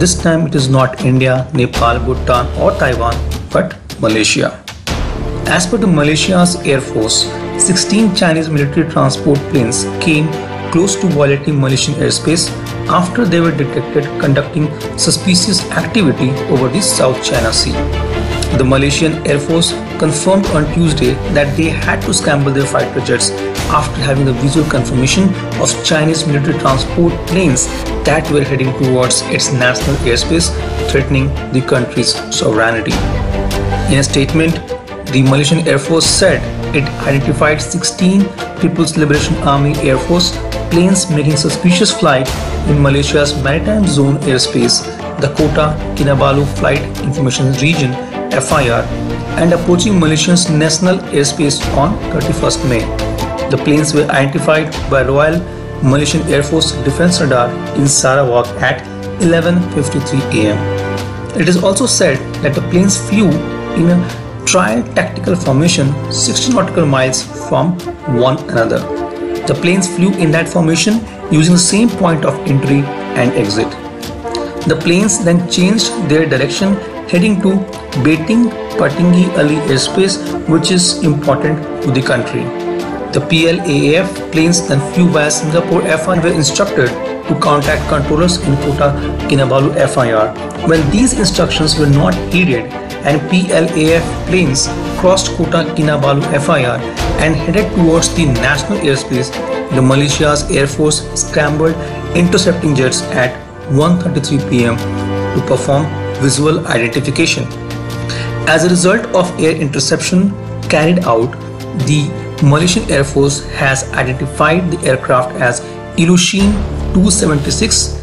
this time it is not India, Nepal, Bhutan or Taiwan but Malaysia. As per the Malaysia's Air Force, 16 Chinese military transport planes came close to violating Malaysian airspace after they were detected conducting suspicious activity over the South China Sea. The Malaysian Air Force confirmed on Tuesday that they had to scramble their fighter jets after having the visual confirmation of Chinese military transport planes that were heading towards its national airspace, threatening the country's sovereignty. In a statement, the Malaysian Air Force said it identified 16 People's Liberation Army Air Force planes making suspicious flight in Malaysia's Maritime Zone airspace, the Kota Kinabalu Flight Information Region FIR and approaching Malaysia's national airspace on 31st May. The planes were identified by Royal Malaysian Air Force Defence Radar in Sarawak at 11.53 am. It is also said that the planes flew in a trial tactical formation 60 nautical miles from one another. The planes flew in that formation using the same point of entry and exit. The planes then changed their direction heading to Beting Patinggi Ali airspace which is important to the country. The PLAAF planes then flew via Singapore FIR were instructed to contact controllers in Kota Kinabalu FIR. When these instructions were not heeded and PLAAF planes crossed Kota Kinabalu FIR and headed towards the national airspace, the Malaysia's Air Force scrambled intercepting jets at 1.33 pm to perform visual identification. As a result of air interception carried out, the Malaysian Air Force has identified the aircraft as Ilyushin 276